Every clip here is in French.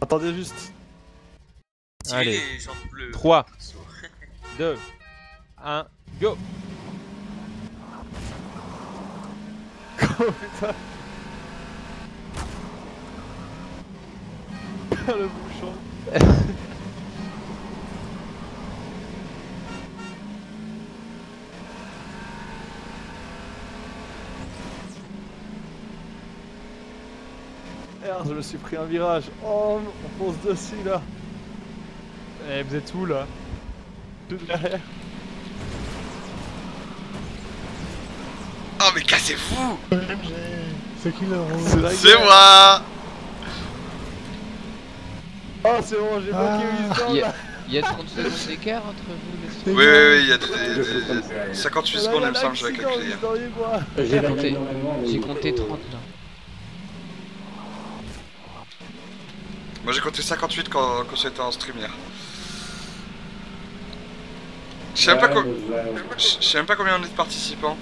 Attendez juste. Allez. les jambes bleues. 3, perso. 2, 1, go Oh putain. le bouchon. Merde, je me suis pris un virage. Oh, on fonce dessus là. Eh, vous êtes où là? Tout derrière. Oh mais cassez-vous C'est qui le rouge? C'est moi Oh, c'est bon, j'ai bloqué Ah. Wisdom Yeah. là. Il y a 30 secondes d'écart entre vous, Oui, les oui, oui, il y a des, des- des- 58 secondes, il me semble, je vais calculer. Wisdom et moi. J'ai compté, j'ai compté 30 là. Moi j'ai compté 58 quand, quand c'était en stream hier. Je sais même, pas même combien on est de participants.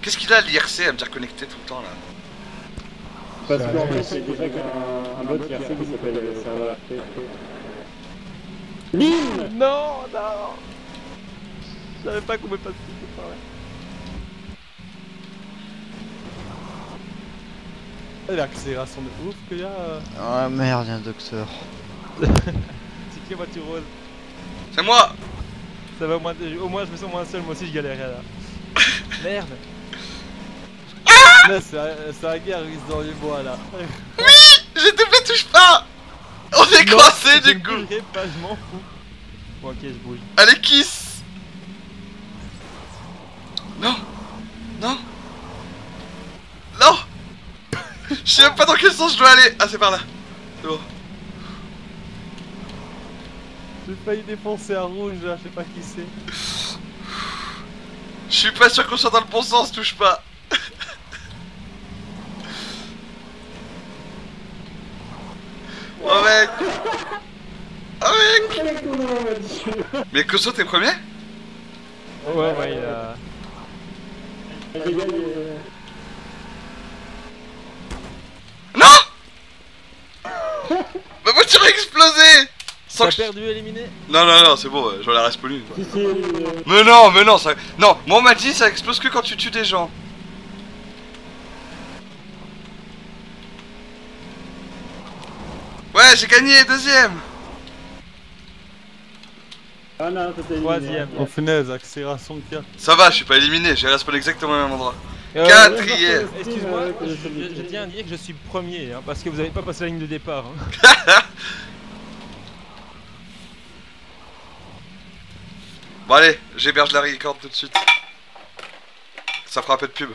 Qu'est-ce qu'il a l'IRC à me dire connecté tout le temps là Parce qu'en fait, c'est déjà qu'un un bot IRC qui s'appelle euh, serveur RP. Non, non. Je savais pas qu'on pouvait pas se par là. L'accélération de ouf qu'il y a. euh. Oh merde, y'a un docteur. C'est qui la voiture rose C'est moi Ça va au moins, au moins je me sens moins seul, moi aussi je galérais là. Merde Là, c'est la- c'est la guerre, Wisdom et moi là. J'ai doublé touche pas On est coincé du coup pas, je m'en fous. Bon ok, je bouge. Allez kiss Non Non Non Je sais même pas dans quel sens je dois aller. Ah c'est par là. C'est bon. J'ai failli défoncer un rouge là, je sais pas qui c'est. Je suis pas sûr qu'on soit dans le bon sens, touche pas. Oh mec. Oh mec. Mais Koso t'es premier? Ouais, ouais, il a... A explosé T'as que- perdu, éliminé Non non non c'est bon, je la reste polie. Si, si, Mais non, mais non, ça... Non, moi on m'a dit ça explose que quand tu tues des gens. Ouais, j'ai gagné, deuxième Ah non, c'était éliminé. Troisième. Oh finesse, accélération de carte. Ça va, je suis pas éliminé, j'ai respawn exactement au même endroit. Quatrième Excuse-moi, Euh, je, que je tiens à dire que je suis premier, hein, parce que vous avez pas passé la ligne de départ. hein. Bon allez, j'héberge la record tout de suite. Ça fera un peu de pub.